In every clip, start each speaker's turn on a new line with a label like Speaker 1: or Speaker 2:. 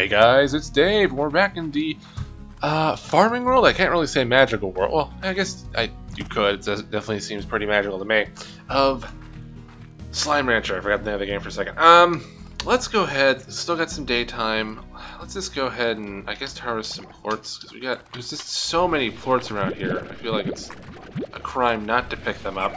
Speaker 1: Hey guys, it's Dave. We're back in the uh, farming world. I can't really say magical world. Well, I guess I you could. It definitely seems pretty magical to me. Of Slime Rancher. I forgot the name of the game for a second. Um, let's go ahead. Still got some daytime. Let's just go ahead and I guess harvest some plorts because we got there's just so many plorts around here. I feel like it's a crime not to pick them up.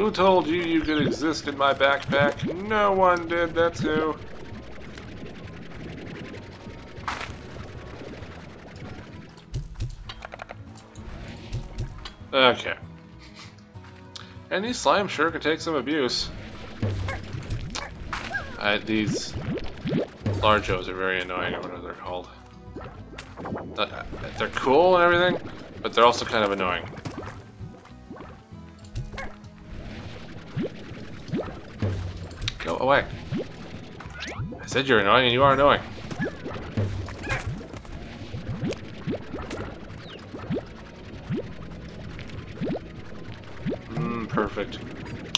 Speaker 1: Who told you you could exist in my backpack? No one did, that's who. Okay. And these slimes sure could take some abuse. Uh, these largos are very annoying, or whatever they're called. Uh, They're cool and everything, but they're also kind of annoying. Away. I said you're annoying and you are annoying. Mmm, perfect.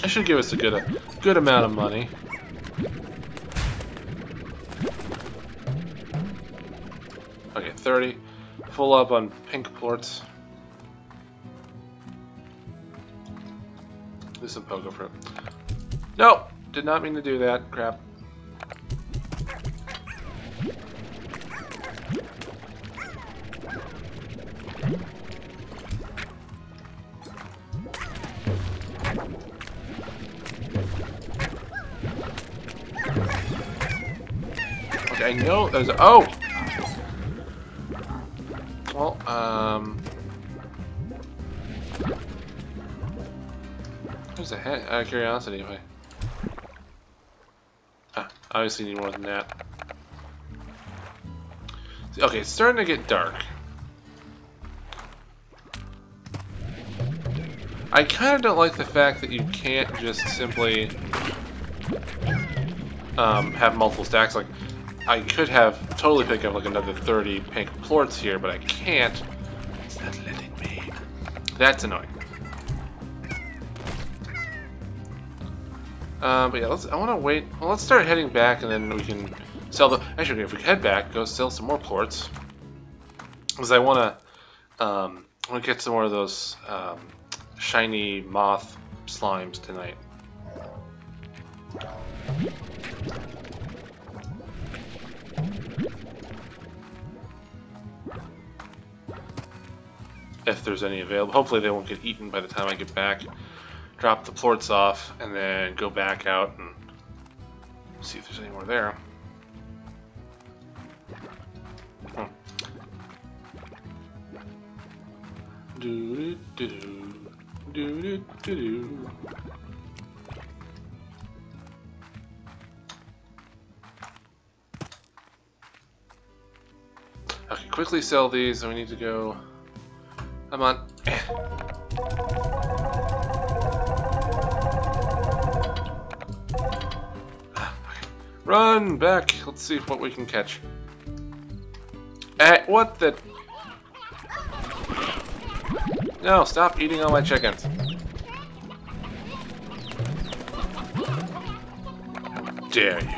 Speaker 1: I should give us a good, a good amount of money. Okay, 30. Full up on pink plorts. Do some pogo fruit. Nope! Did not mean to do that. Crap. Okay, I know there's Oh! Well, um... There's a head, out of curiosity. Ah, obviously need more than that. Okay, it's starting to get dark. I kind of don't like the fact that you can't just simply um, have multiple stacks. Like, I could have totally picked up like another 30 pink plorts here, but I can't. It's not letting me. That's annoying. Um, but yeah, let's. I want to wait. Well, let's start heading back, and then we can sell the. Actually, if we head back, go sell some more plorts, because I want to. Um, to get some more of those um, shiny moth slimes tonight. If there's any available. Hopefully they won't get eaten by the time I get back. Drop the plorts off and then go back out and see if there's any more there. Hmm. Do do do do do do do. Okay, quickly sell these, and we need to go. Come on. Run back. Let's see what we can catch. Eh, what the? No, stop eating all my chickens. How dare you?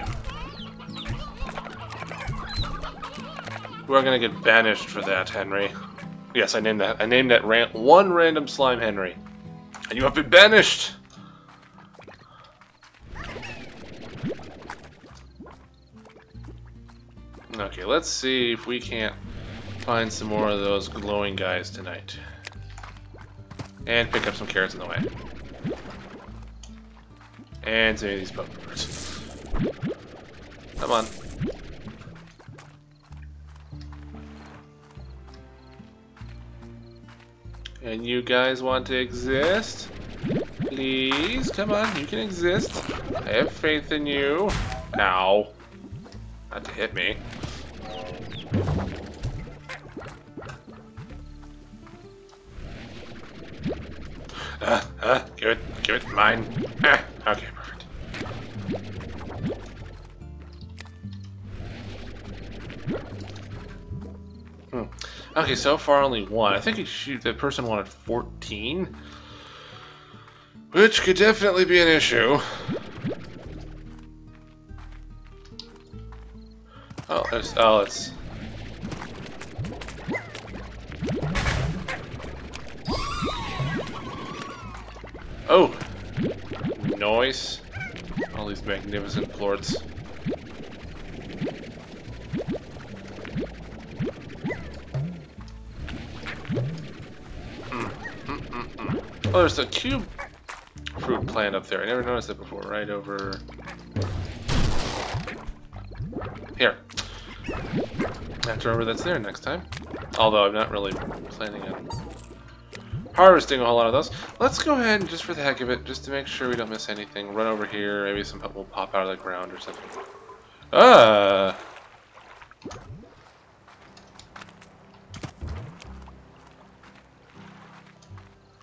Speaker 1: We're gonna get banished for that, Henry. Yes, I named that. I named that ran one random slime Henry. And you have been banished! Okay, let's see if we can't find some more of those glowing guys tonight. And pick up some carrots in the way. And some of these Pokeballs. Come on. And you guys want to exist? Please, come on, you can exist. I have faith in you. Ow. Not to hit me. It, mine. Ah, okay, perfect. Okay, so far only one. I think shoot the person wanted 14. Which could definitely be an issue. Oh, there's oh it's Oh! Noise. All these magnificent plorts. Oh, there's a cube fruit plant up there. I never noticed it before. Right over here. I have to remember that's there next time. Although I'm not really planning on harvesting a whole lot of those. Let's go ahead and just for the heck of it, just to make sure we don't miss anything, run over here. Maybe some will pop out of the ground or something. Ah!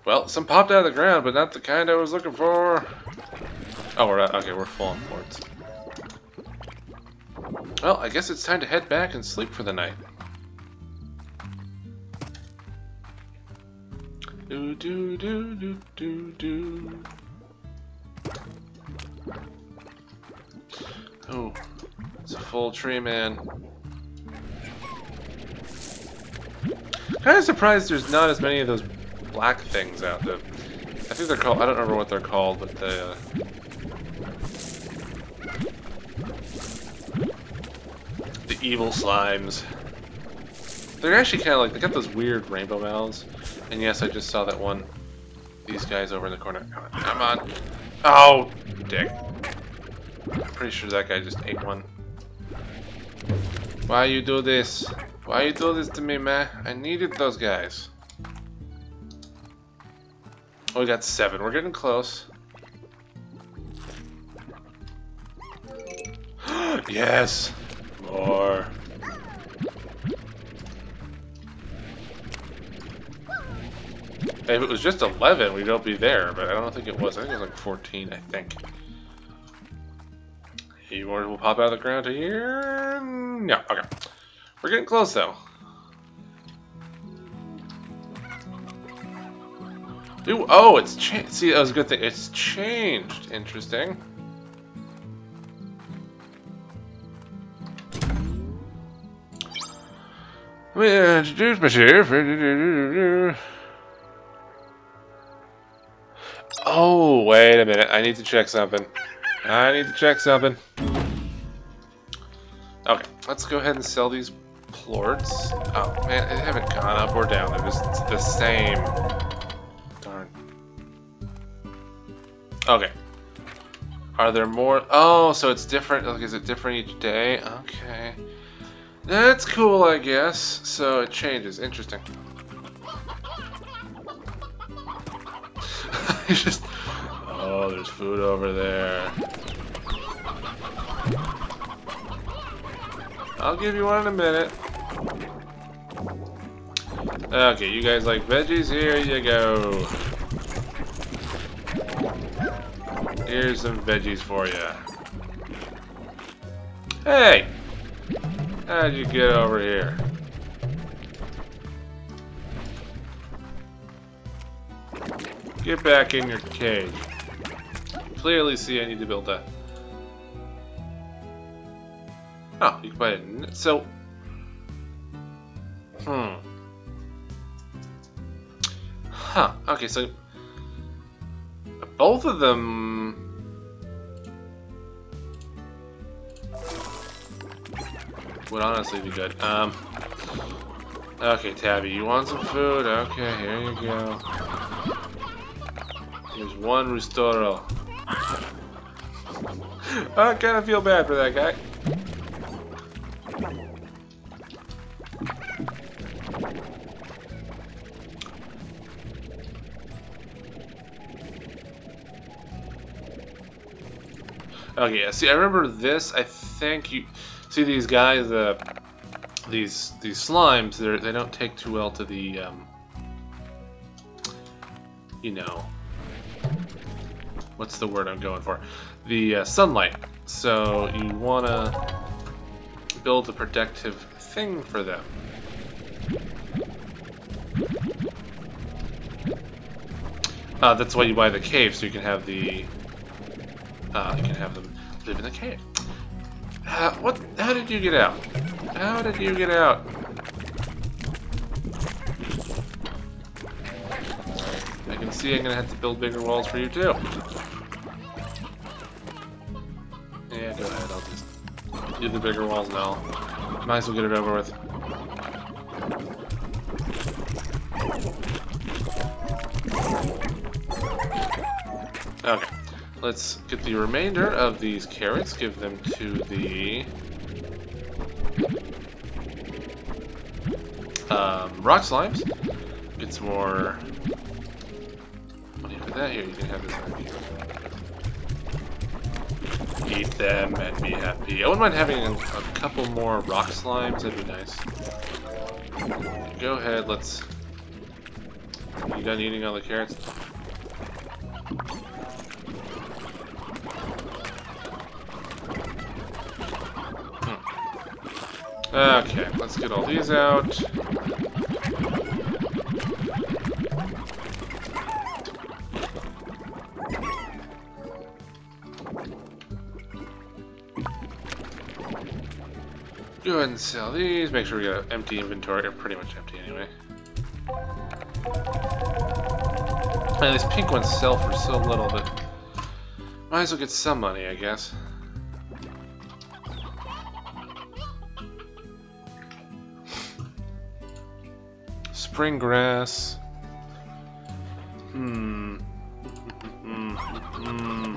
Speaker 1: Well, some popped out of the ground, but not the kind I was looking for. Oh, we're at, okay, we're full on plorts. Well, I guess it's time to head back and sleep for the night. Do do do do do do. Oh, it's a full tree, man. Kind of surprised there's not as many of those black things out there. I think they're called. I don't remember what they're called, but the. Uh, the evil slimes. They're actually kind of like they got those weird rainbow mouths. And yes, I just saw that one. These guys over in the corner. Come on. Oh, dick. I'm pretty sure that guy just ate one. Why you do this? Why you do this to me, man? I needed those guys. Oh, we got seven. We're getting close. yes! More. If it was just 11, we'd all be there, but I don't think it was. I think it was like 14, I think. More will pop out of the ground here? No, okay. We're getting close, though. Ooh, oh, it's changed. See, that was a good thing. It's changed. Interesting. Let me introduce uh, myself. Oh, wait a minute. I need to check something. I need to check something. Okay, let's go ahead and sell these plorts. Oh, man, they haven't gone up or down. It was the same. Darn. Okay. Are there more? Oh, so it's different. Like, is it different each day? Okay. That's cool, I guess. So it changes. Interesting. just... Oh, there's food over there. I'll give you one in a minute. Okay, you guys like veggies? Here you go. Here's some veggies for you. Hey! How'd you get over here? Get back in your cage. Clearly see I need to build that. Oh, you can buy it. So, hmm. Huh. Okay, so both of them would honestly be good. Um. Okay, Tabby, you want some food? Okay, here you go. There's one Rustoro. I kind of feel bad for that guy. Okay, see, I remember this. I think you see these guys, uh, these these slimes. They they don't take too well to the, um, you know, what's the word I'm going for? The uh, sunlight. So you want to build a protective thing for them. Uh, that's why you buy the cave, so you can have the uh, you can have them live in the cave. Uh, what? How did you get out? How did you get out? See I'm gonna have to build bigger walls for you too. Yeah, go ahead, I'll just do the bigger walls now. Might as well get it over with. Okay, let's get the remainder of these carrots, give them to the um, rock slimes. Get some more Here, you can have. Eat them and be happy. I wouldn't mind having a, a couple more rock slimes. That'd be nice. Go ahead. Let's. You done eating all the carrots? Hmm. Okay, let's get all these out. Go ahead and sell these. Make sure we got empty inventory, or pretty much empty anyway. And these pink ones sell for so little, but might as well get some money, I guess. Spring grass. Hmm. Hmm. Hmm.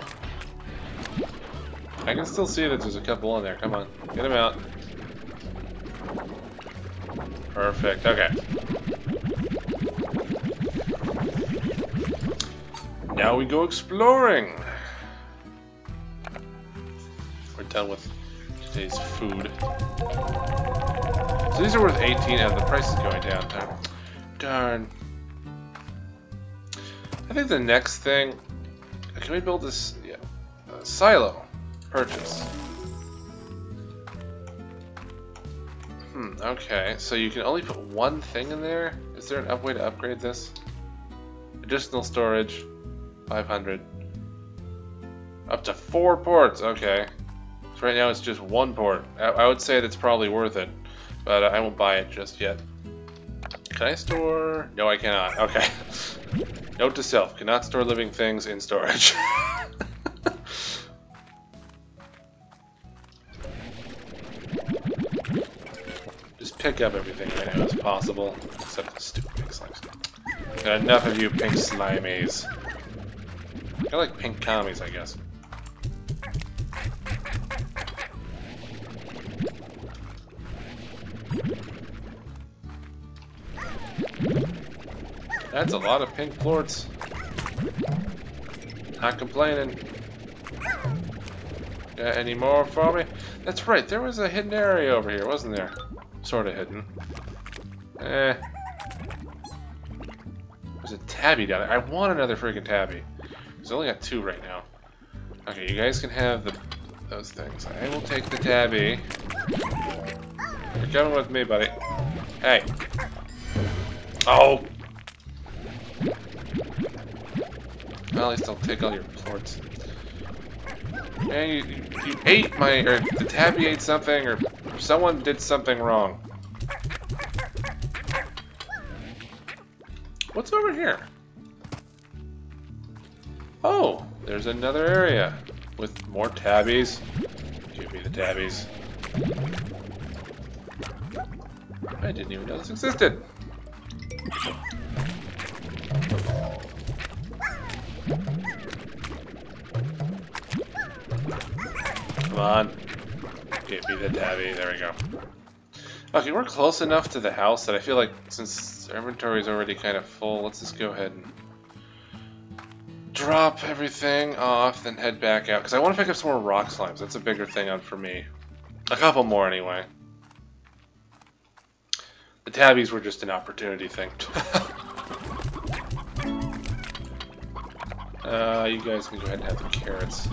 Speaker 1: I can still see that there's a couple in there. Come on, get them out. Perfect. Okay. Now we go exploring. We're done with today's food. So these are worth 18 and the price is going down. Darn. I think the next thing... Can we build this... Yeah. Uh, silo. Purchase. Okay. So you can only put one thing in there? Is there an up way to upgrade this? Additional storage. 500. Up to four ports, okay. So right now it's just one port. I, I would say that's probably worth it, but I won't buy it just yet. Can I store? No, I cannot. Okay. Note to self, cannot store living things in storage. pick up everything right now as possible, except the stupid pink slimes. Got enough of you pink slimies. I like pink commies, I guess. That's a lot of pink plorts. Not complaining. Got any more for me? That's right, there was a hidden area over here, wasn't there? Sort of hidden. Eh. There's a tabby down there. I want another freaking tabby. There's only got two right now. Okay, you guys can have the those things. I will take the tabby. You're coming with me, buddy. Hey. Oh! Well, at least I'll take all your plorts. And you, you, you ate my, or the tabby ate something, or someone did something wrong. What's over here? Oh, there's another area with more tabbies. Give me the tabbies. I didn't even know this existed. Come on. Me the tabby. There we go. Okay, we're close enough to the house that I feel like since our inventory is already kind of full, let's just go ahead and drop everything off, then head back out. Because I want to pick up some more rock slimes. That's a bigger thing on for me. A couple more anyway. The tabbies were just an opportunity thing. uh, you guys can go ahead and have the carrots.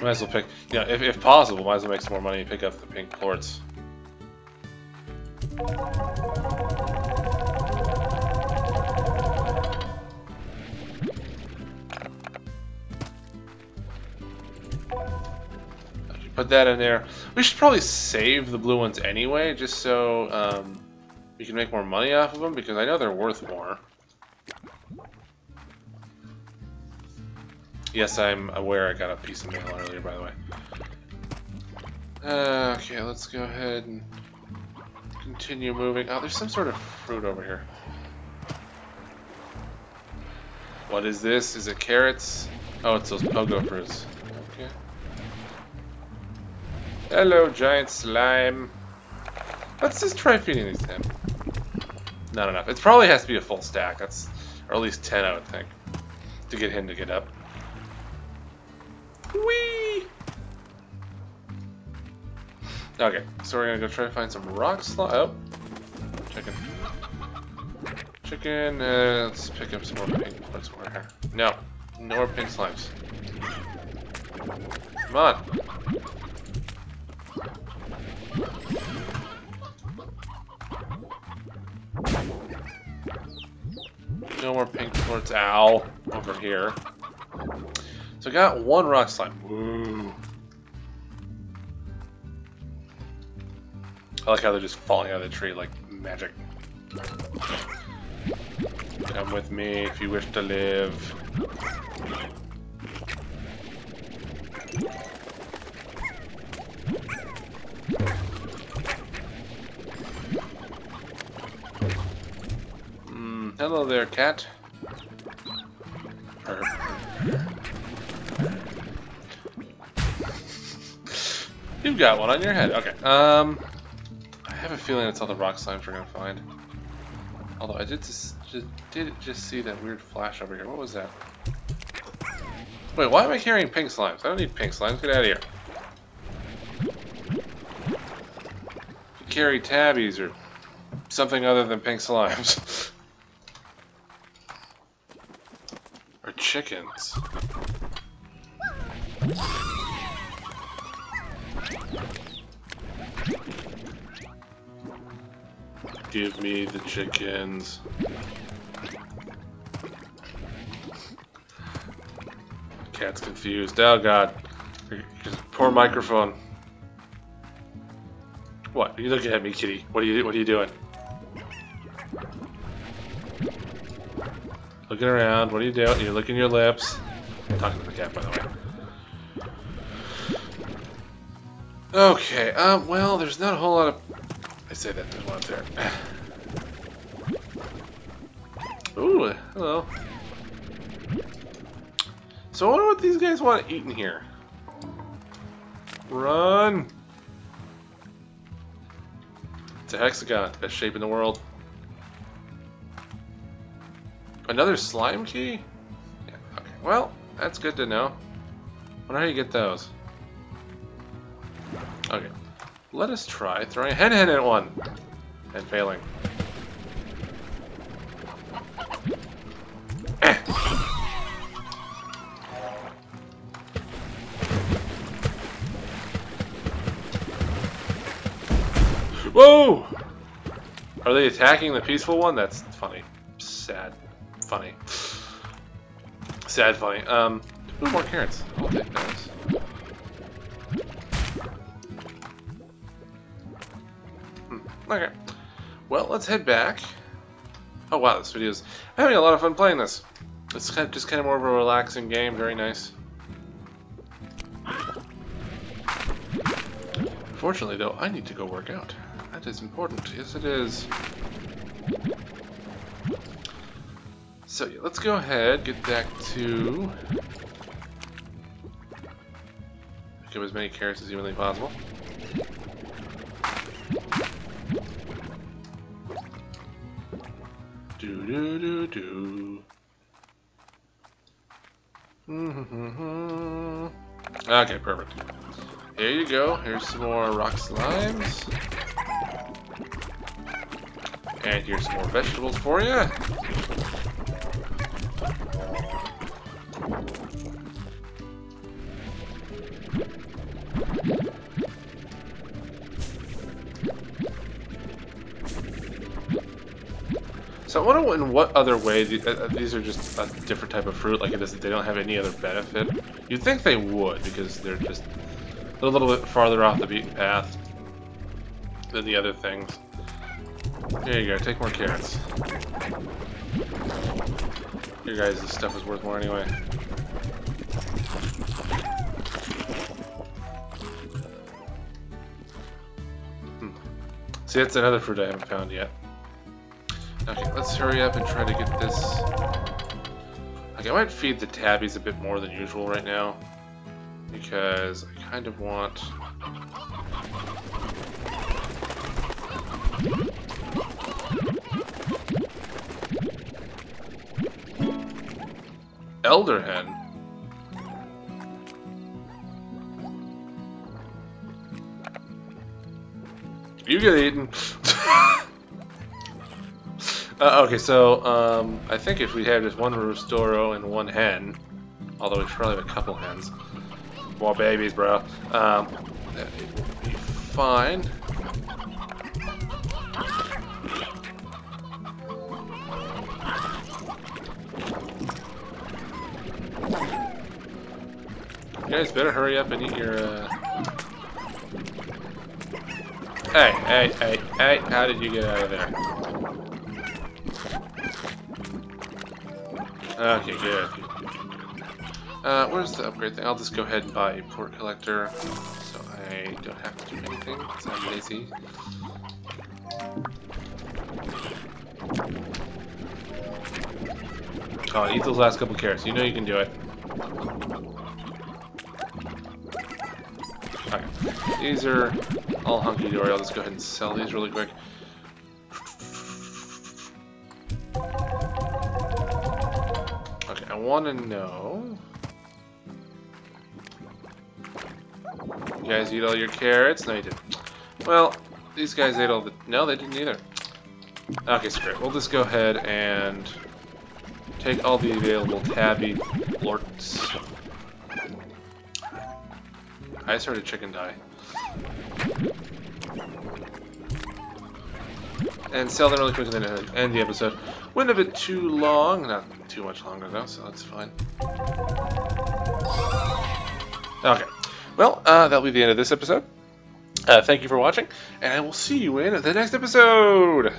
Speaker 1: Might as well pick, you know, if, if possible, might as well make some more money and pick up the pink plorts. Put that in there. We should probably save the blue ones anyway, just so um, we can make more money off of them, because I know they're worth more. Yes, I'm aware I got a piece of mail earlier, by the way. Uh, okay, let's go ahead and continue moving. Oh, there's some sort of fruit over here. What is this? Is it carrots? Oh, it's those pogo fruits. Okay. Hello, giant slime. Let's just try feeding these him. Not enough. It probably has to be a full stack. That's, or at least 10, I would think, to get him to get up. Whee! Okay, so we're gonna go try to find some rock slime. Oh, chicken. Chicken, uh, let's pick up some more pink. What's more here? No, no more pink slimes. Come on. No more pink quartz. Ow. Over here. So I got one rock slime. Woo. I like how they're just falling out of the tree like magic. Come with me if you wish to live. Mm, hello there, cat. You've got one on your head. Okay. Um, I have a feeling it's all the rock slimes we're gonna find. Although I did just, just did just see that weird flash over here. What was that? Wait, why am I carrying pink slimes? I don't need pink slimes. Get out of here. You carry tabbies or something other than pink slimes. or chickens. Give me the chickens. Cat's confused. Oh god. Poor microphone. What? Are you looking at me, kitty? What are you what are you doing? Looking around, what are you doing? You're licking your lips. I'm talking to the cat by the way. Okay, um, well, there's not a whole lot of I say that there's one there. Ooh, hello. So I wonder what these guys want to eat in here. Run! It's a hexagon, best shape in the world. Another slime key? Yeah, okay. Well, that's good to know. wonder how you get those. Okay. Let us try throwing a hen hen at one. And failing. Whoa! Are they attacking the peaceful one? That's funny. Sad. Funny. Sad funny. Um, more carrots. I'll take those. Okay. Well, let's head back. Oh wow, this video's... I'm having a lot of fun playing this. It's kind of, just kind of more of a relaxing game, very nice. Fortunately, though, I need to go work out. That is important. Yes, it is. So, yeah, let's go ahead, get back to... Pick up as many carrots as humanly possible. Do okay, perfect. Here you go. Here's some more rock slimes. And here's some more vegetables for you. So I wonder in what other way uh, uh, these are just a different type of fruit, like it is, they don't have any other benefit. You'd think they would, because they're just a little bit farther off the beaten path than the other things. There you go, take more carrots. Your guys' This stuff is worth more anyway. Hmm. See, that's another fruit I haven't found yet. Okay, let's hurry up and try to get this... Okay, I might feed the tabbies a bit more than usual right now. Because I kind of want... Elder Hen? You get eaten. Uh, okay, so um, I think if we had just one Roostoro and one hen, although we should probably have a couple hens, more babies, bro, um, be fine. You guys better hurry up and eat your, uh... Hey, hey, hey, hey, how did you get out of there? Okay, good. Uh, where's the upgrade thing? I'll just go ahead and buy a plort collector, so I don't have to do anything, because I'm lazy. Oh, eat those last couple carrots. You know you can do it. Okay. These are all hunky-dory. I'll just go ahead and sell these really quick. Want to know... You guys eat all your carrots? No, you didn't. Well, these guys ate all the... No, they didn't either. Okay, screw it. We'll just go ahead and take all the available tabby plorts. I just heard a chicken die. And sell them really quick and then end the episode. Went a bit too long, not too much longer though, so that's fine. Okay. Well, uh, that'll be the end of this episode. Uh, thank you for watching, and I will see you in the next episode!